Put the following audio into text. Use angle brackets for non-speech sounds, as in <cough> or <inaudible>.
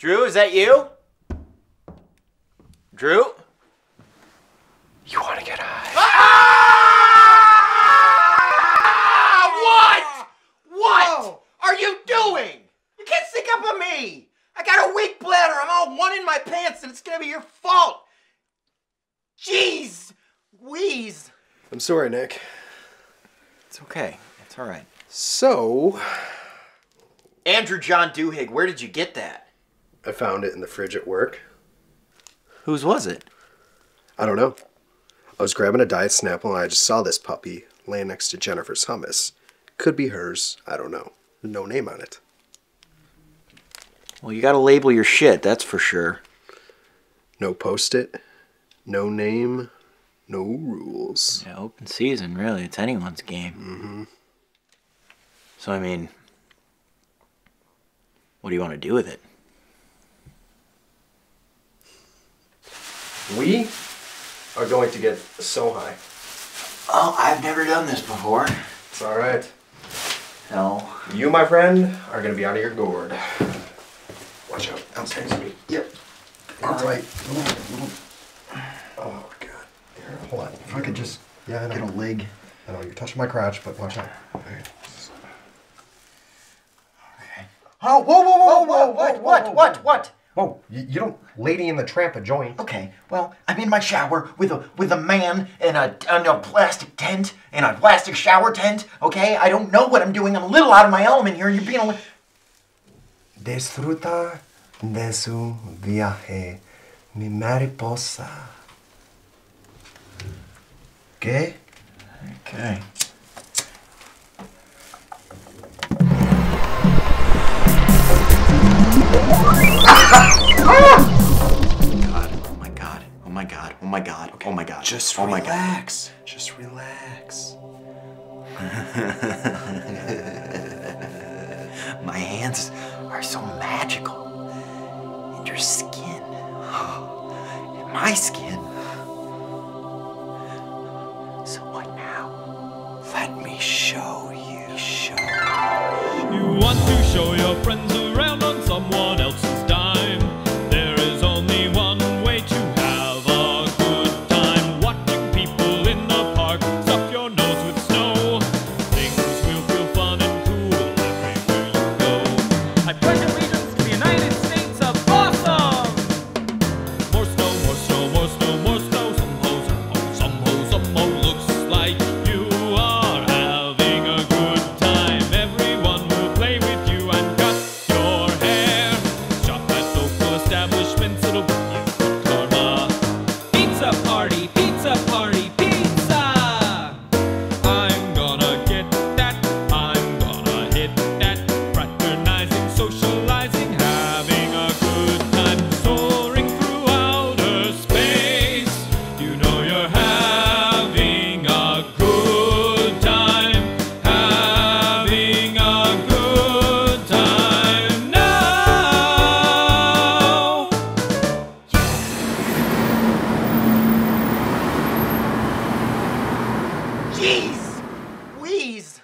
Drew, is that you? Drew? You want to get high? Ah! What? What are you doing? You can't stick up on me. I got a weak bladder. I'm all one in my pants, and it's gonna be your fault. Jeez, wheeze. I'm sorry, Nick. It's okay. It's all right. So, Andrew John Duhig, where did you get that? I found it in the fridge at work. Whose was it? I don't know. I was grabbing a diet Snapple and I just saw this puppy laying next to Jennifer's hummus. Could be hers. I don't know. No name on it. Well, you gotta label your shit, that's for sure. No post it. No name. No rules. Yeah, open season, really. It's anyone's game. Mm-hmm. So, I mean, what do you want to do with it? We are going to get so high. Oh, I've never done this before. It's alright. No. You, my friend, are going to be out of your gourd. Watch out. Okay. Yep. All right. Oh, God. Here, hold on. If I could just. Yeah, I. Get a leg. I know you're touching my crotch, but watch out. All right. Oh, whoa, whoa, whoa, whoa, what, what, what, what? Oh, Whoa, you, you don't Lady in the Tramp a joint. Okay, well, I'm in my shower with a with a man in a, in a plastic tent, in a plastic shower tent. Okay, I don't know what I'm doing. I'm a little out of my element here. You're being a Disfruta de su viaje, mi mariposa. Okay? Okay. Oh, oh, oh my god, oh my god, oh my god, oh my god. Just oh my god. Just relax. Just relax. <laughs> My hands are so magical. And your skin. And my skin. So what now? Let me show you. Show. You want to show your establishments, it'll Wheeze!